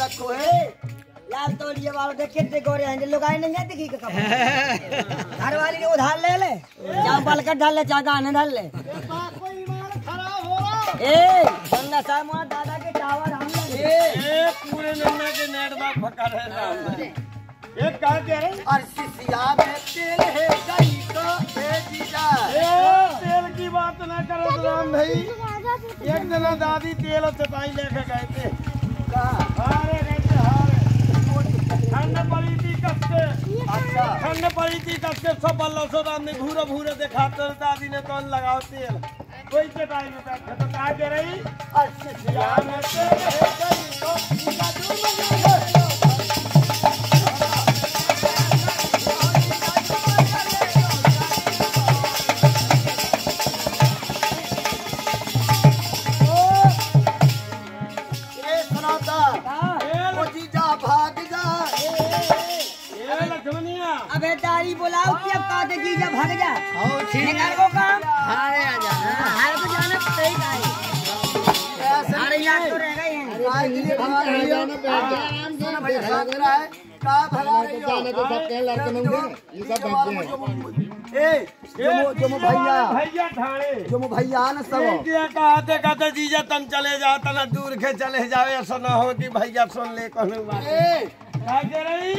रखो है। लाल तौलिए वाला देख कितने गोरे हैं लोग आए नहीं है दिखी के कपड़े। घर वाली ने उधार ले ले चाहे बलकट डाल ले चाहे गाने डाल ले। ए गंगा साहब वहाँ दादा के टावर हम लगे ए पूरे नन्ना के नेटवर्क पकड़ है राम एक कहा के रहे और सिसिया में तेल है गई तो हे जीजा ए तेल की बात ना करो राम भाई। एक दिन दादी तेल और चटाई लेके गए थे। ठंड पड़ी थी कस्ते सब बल्लो सो राम ने घूरे भूरे दिखाते दादी ने तो लगाओ तेल। कोई चटाई में बैठे तो कहा के रही? और तारी बुलाओ कि अब काटे की जब भाग जा। निकाल को काम। हारे आ जाना हारे को जाना सही का है अरे यार तो रह गए हैं। काय के लिए भगा रही हो सुन भैया भाग रहा। है का भगा रही हो जाने तो सब कहे लड़के नहीं ये सब हैं। ए जमो जमो भैया। भैया ठाणे। जमो भैया न सब। क्या कहते कहते जीजा तन चले जाओ तना दूर के चले जाओ ऐसा ना हो कि भैया सुन ले कहने बात ए। क्या कह रही?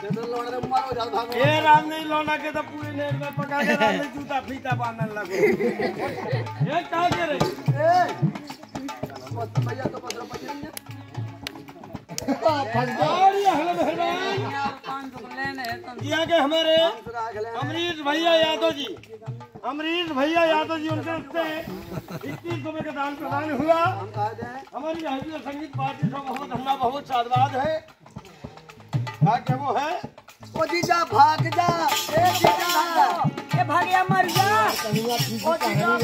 ए राम नहीं लोना के तो पूरे में पका के राम ने जूता फीता बांधने लगो ये क्या कह रही ए मत भैया तो पत्र भैया नहीं और ये हलो मेहरबान ये के हमारे अमरीश भैया यादव जी अमरीश भैया यादव जी उनके से इक्कीस रुपए का दान प्रदान हुआ हमारी संगीत पार्टी से बहुत हमला बहुत साधवाद है क्या वो है? ओ जीजा भाग जा। ए जीजा ये भाग्या मर जा। ओ जीजा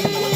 Thank you.